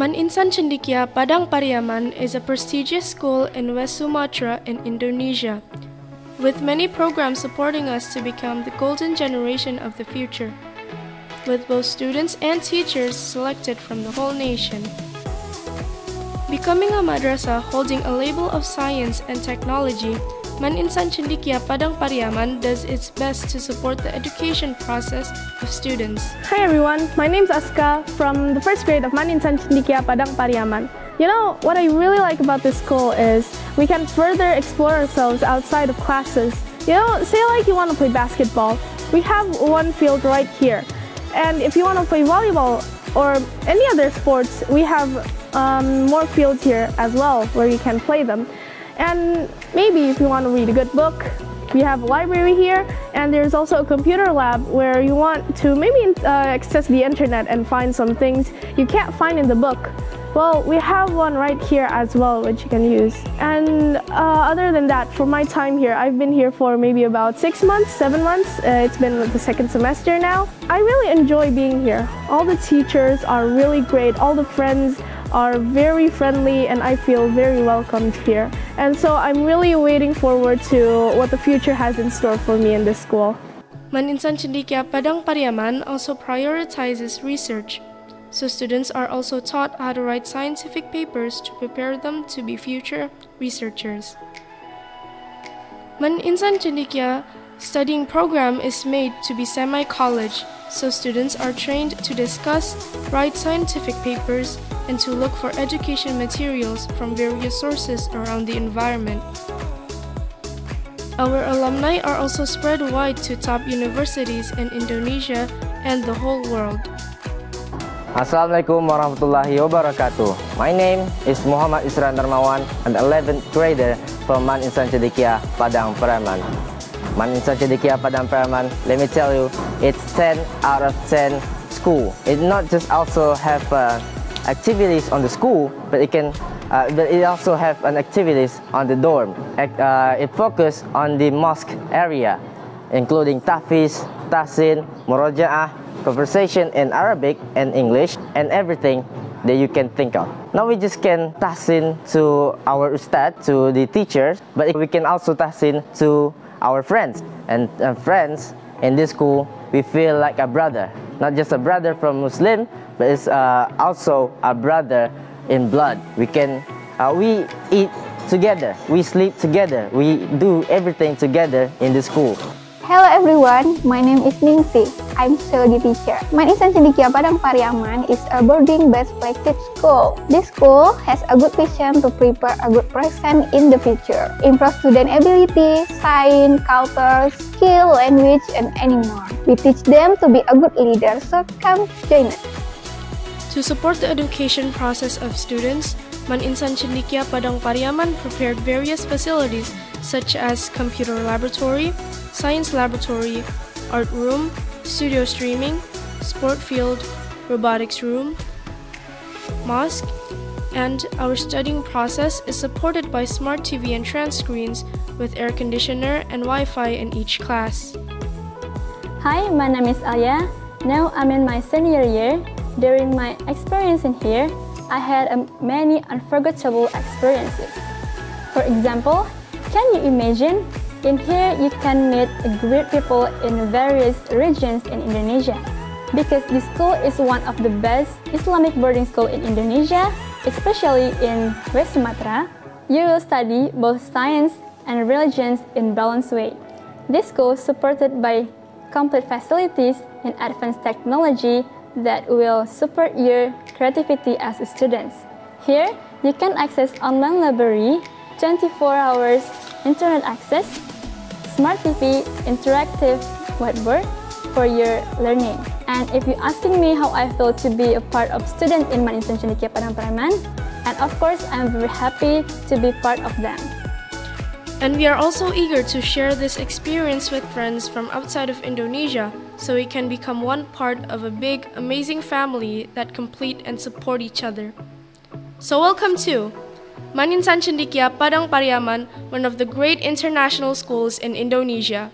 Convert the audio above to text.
Man Insan Cendekia Padang Pariaman is a prestigious school in West Sumatra in Indonesia, with many programs supporting us to become the golden generation of the future, with both students and teachers selected from the whole nation. Becoming a madrasa holding a label of science and technology, Man Insan Cendekia Padang Pariaman does its best to support the education process of students. Hi everyone, my name is Aska from the first grade of Man Insan Cendekia Padang Pariaman. You know, what I really like about this school is we can further explore ourselves outside of classes. You know, say like you want to play basketball, we have one field right here. And if you want to play volleyball or any other sports, we have um, more fields here as well where you can play them. And maybe if you want to read a good book, we have a library here and there's also a computer lab where you want to maybe uh, access the internet and find some things you can't find in the book. Well, we have one right here as well, which you can use. And uh, other than that, for my time here, I've been here for maybe about six months, seven months. Uh, it's been the second semester now. I really enjoy being here. All the teachers are really great. All the friends are very friendly and I feel very welcomed here. And so I'm really waiting forward to what the future has in store for me in this school. Man Insan Cendekia Padang Pariaman also prioritizes research, so students are also taught how to write scientific papers to prepare them to be future researchers. Man Insan Cendekia studying program is made to be semi-college, so students are trained to discuss, write scientific papers, and to look for education materials from various sources around the environment. Our alumni are also spread wide to top universities in Indonesia and the whole world. Assalamualaikum warahmatullahi wabarakatuh. My name is Muhammad Isran Darmawan, an 11th grader from Man Insan Cendekia, Padang Pariaman. Man Insan Cendekia, Padang Pariaman, let me tell you, it's 10 out of 10 school. It not just also have uh, activities on the school, but it can uh, but it also have an activities on the dorm. Uh, it focus on the mosque area, including tahfiz, tahsin, muraja'ah, conversation in Arabic and English, and everything that you can think of. Now we just can tahsin to our ustad, to the teachers, but we can also tahsin to our friends. And uh, friends in this school, we feel like a brother. Not just a brother from Muslim, but it's uh, also a brother in blood. We can, uh, we eat together, we sleep together, we do everything together in the school. Hello everyone, my name is Ningsi. I'm study teacher. Man Insan Cendekia Padang Pariaman is a boarding-based flagship school. This school has a good vision to prepare a good person in the future, improve student ability, science, culture, skill, language, and anymore. We teach them to be a good leader, so come join us. To support the education process of students, Man Insan Cendekia Padang Pariaman prepared various facilities such as computer laboratory, science laboratory, art room, studio streaming, sport field, robotics room, mosque, and our studying process is supported by smart TV and trans screens with air conditioner and Wi-Fi in each class. Hi, my name is Alia. Now I'm in my senior year. During my experience in here, I had um, many unforgettable experiences. For example, can you imagine in here, you can meet great people in various regions in Indonesia. Because this school is one of the best Islamic boarding school in Indonesia, especially in West Sumatra, you will study both science and religions in balanced way. This school is supported by complete facilities and advanced technology that will support your creativity as students. Here, you can access online library, 24 hours internet access, smart TV, interactive whiteboard for your learning. And if you're asking me how I feel to be a part of student in Man Insan Cendekia Padang and of course, I'm very happy to be part of them. And we are also eager to share this experience with friends from outside of Indonesia so we can become one part of a big, amazing family that complete and support each other. So welcome to Man Insan Cendekia Padang Pariaman, one of the great international schools in Indonesia.